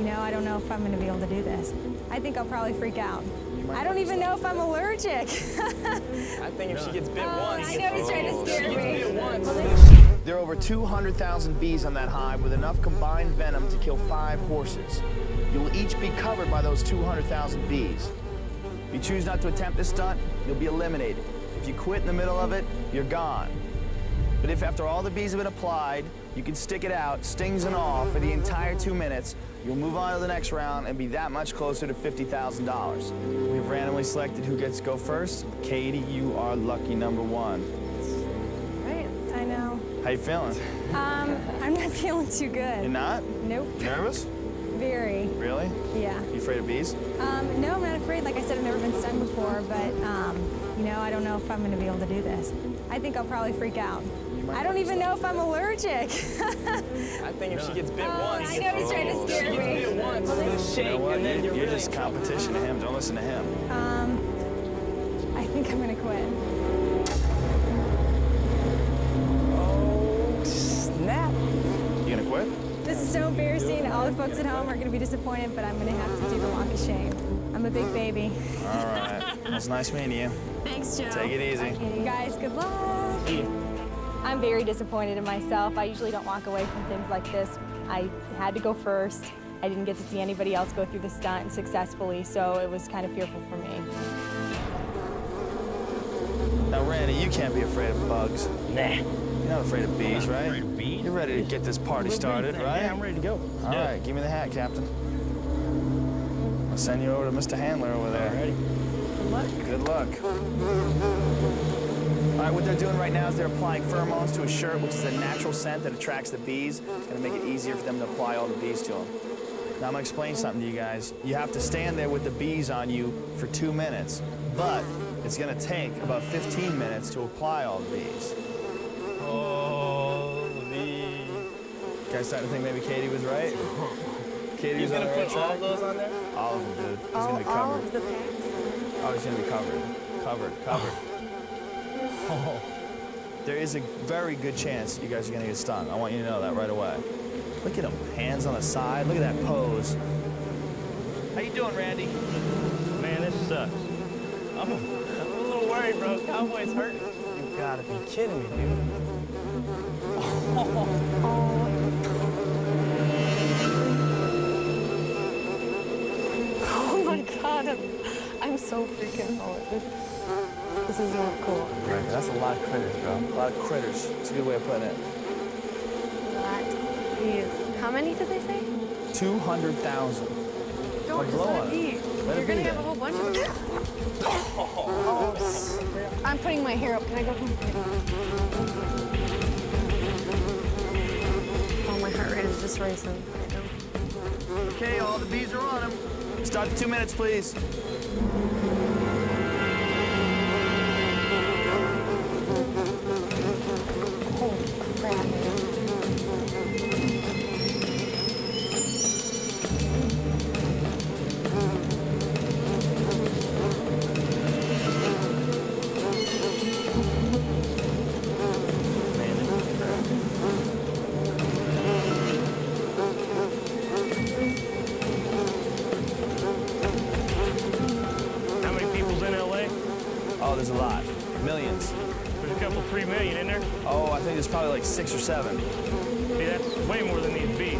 you know, I don't know if I'm going to be able to do this. I think I'll probably freak out. I don't even know if I'm allergic. I think if she gets bit Oh, once. I know he's trying to oh. scare She me. gets bit once. There are over 200,000 bees on that hive with enough combined venom to kill five horses. You'll each be covered by those 200,000 bees. If you choose not to attempt this stunt, you'll be eliminated. If you quit in the middle of it, you're gone. But if after all the bees have been applied, you can stick it out, stings and all, for the entire two minutes, you'll move on to the next round and be that much closer to $50,000. We've randomly selected who gets to go first. Katie, you are lucky number one. Right, I know. How you feeling? Um, I'm not feeling too good. You're not? Nope. Nervous? Very. Really? Yeah. You afraid of bees? Um, no, I'm not afraid. Like I said, I've never been stung before, but, um, you know, I don't know if I'm going to be able to do this. I think I'll probably freak out. I don't even know if I'm allergic. I think if she gets bit Oh, once. I know he's trying to She scare gets me. bit once. Just You shake, know what? and then You're, you're, you're really just competition to him. Don't listen to him. um, I think I'm going to quit. Oh, snap. You gonna quit? This is so embarrassing. All the folks at home are going to be disappointed, but I'm going to have to do the walk of shame. I'm a big baby. All right. It was nice meeting you. Thanks, Joe. Take it easy. You guys, good luck. I'm very disappointed in myself. I usually don't walk away from things like this. I had to go first. I didn't get to see anybody else go through the stunt successfully, so it was kind of fearful for me. Now, Randy, you can't be afraid of bugs. Nah. You're not afraid of bees, right? afraid of bees. You're ready to get this party started, right? Yeah, I'm ready to go. All right, give me the hat, Captain. I'll send you over to Mr. Handler over there. Ready? Good luck. All right, what they're doing right now is they're applying pheromones to a shirt, which is a natural scent that attracts the bees. It's gonna make it easier for them to apply all the bees to them. Now I'm gonna explain something to you guys. You have to stand there with the bees on you for two minutes, but it's gonna take about 15 minutes to apply all the bees. Oh, the bee. You guys starting to think maybe Katie was right? Katie He's was on gonna the right put all track? those on there? All of them, dude. He's gonna be covered. All of the packs? Oh, he's gonna be covered. Covered, covered. Oh. There is a very good chance you guys are gonna get stung. I want you to know that right away. Look at him, hands on the side. Look at that pose. How you doing, Randy? Man, this sucks. I'm, I'm a little worried, bro. Cowboy's hurt. You gotta be kidding me, dude. Oh my god, I'm, I'm so freaking out. This, this is not cool. Right, that's a lot of critters, bro. A lot of critters. It's a good way of putting it. What? Please. How many did they say? 200,000. Don't Like, just blow let on it it. be. Let You're gonna have a whole bunch of them. Oh, I'm putting my hair up. Can I go? Oh, my heart rate is just racing. Okay, all the bees are on him. Start the two minutes, please. Oh, there's a lot. Millions. There's a couple, three million in there. Oh, I think there's probably like six or seven. See, that's way more than these bees.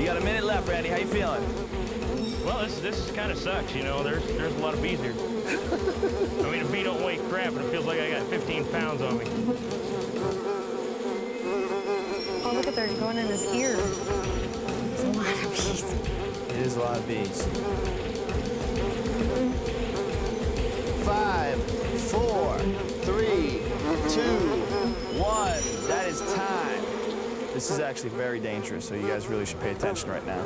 You got a minute left, Randy. How you feeling? Well, this this kind of sucks, you know. There's there's a lot of bees here. I mean, a bee don't weigh crap, and it feels like I got 15 pounds on me. Oh, look at they're going in his ear. There's a lot of bees. It is a lot of bees. Five, four, three, two, one. That is time. This is actually very dangerous, so you guys really should pay attention right now.